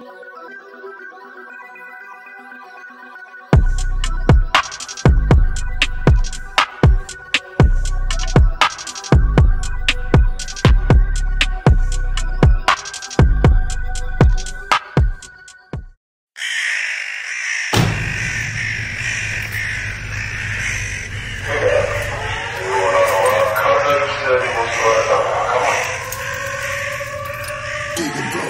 Come on. Deacon Bro.